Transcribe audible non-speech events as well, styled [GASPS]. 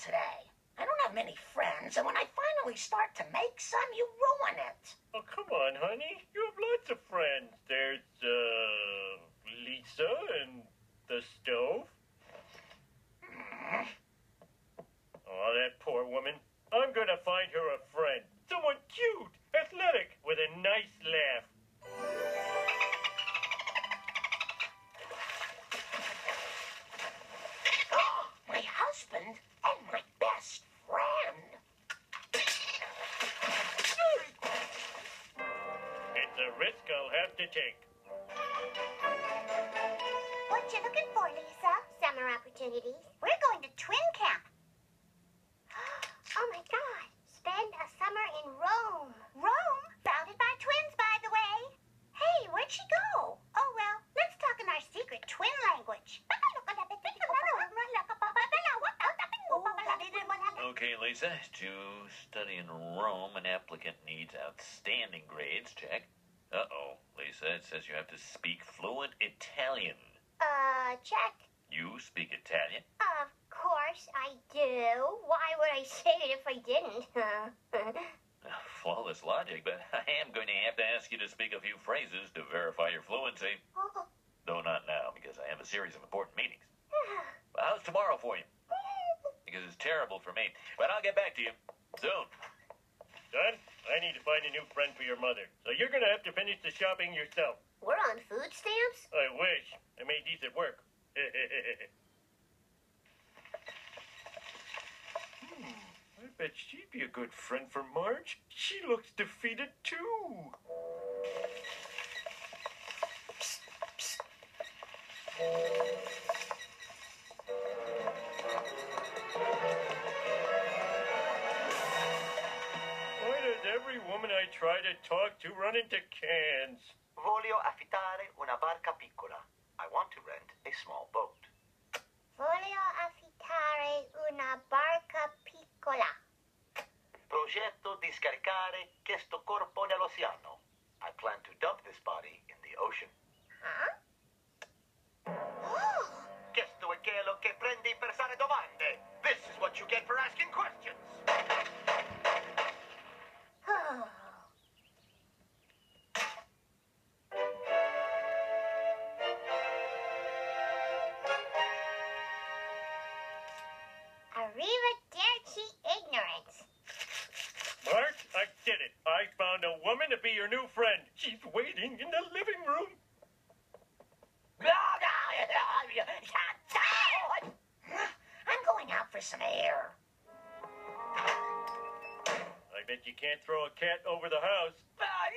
today. I don't have many friends, and when I finally start to make some, you ruin it. Oh, come on, honey. You have lots of friends. There's, uh, Lisa and the stove. Oh, that poor woman. I'm gonna find her a friend. Risk I'll have to take. What you looking for, Lisa? Summer opportunities. We're going to twin camp. [GASPS] Oh my God! Spend a summer in Rome. Rome? Founded by twins, by the way. Hey, where'd she go? Oh well, let's talk in our secret twin language. [LAUGHS] Okay, Lisa. To study in Rome, an applicant needs outstanding grades. Check. Uh oh, Lisa. It says you have to speak fluent Italian. Uh, check. You speak Italian? Of course I do. Why would I say it if I didn't? [LAUGHS] Flawless logic, but [LAUGHS] I am going to have to ask you to speak a few phrases to verify your fluency. Though not now, because I have a series of important meetings. [SIGHS] How's tomorrow for you? [LAUGHS] Because it's terrible for me. But I'll get back to you soon. I need to find a new friend for your mother. So you're gonna have to finish the shopping yourself. We're on food stamps? I wish. I made these at work. [LAUGHS] hmm, I bet she'd be a good friend for Marge. She looks defeated too. Woman I try to talk to run into cans? Voglio affittare una barca piccola. I want to rent a small boat. Voglio affittare una barca piccola. Progetto di scaricare questo corpo nell'oceano. I plan to dump this body in the ocean. Huh? Arrivederci ignorance. Marge, I did it. I found a woman to be your new friend. She's waiting in the living room. I'm going out for some air. I bet you can't throw a cat over the house. Oh, I